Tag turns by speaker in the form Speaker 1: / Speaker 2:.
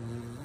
Speaker 1: Mm-hmm.